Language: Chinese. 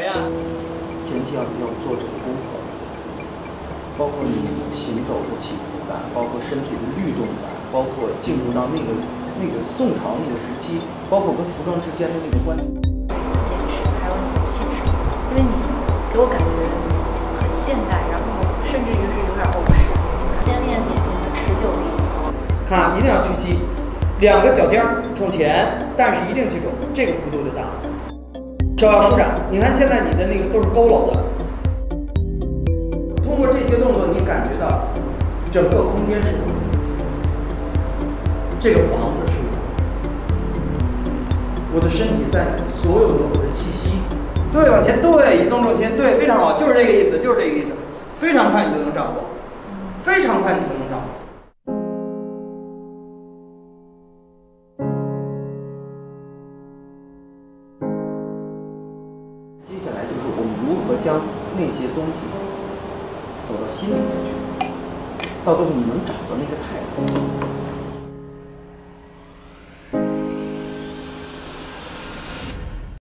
谁呀？前期要要做这个功课，包括你行走的起伏感，包括身体的律动感，包括进入到那个那个宋朝那个时期，包括跟服装之间的那个关系。眼神还有你的气质，因为你给我感觉很现代，然后甚至于是有点欧式，先练点睛的持久力。看啊，一定要屈膝，两个脚尖儿冲前，但是一定记住这个幅度就大。手要舒展，你看现在你的那个都是佝偻的。通过这些动作，你感觉到整个空间是我，这个房子是我，我的身体在所有的我的气息，对，往前，对，移动重心，对，非常好，就是这个意思，就是这个意思，非常快你就能掌握，非常快你就能掌握。将那些东西走到心里面去，到最后你能找到那个态度。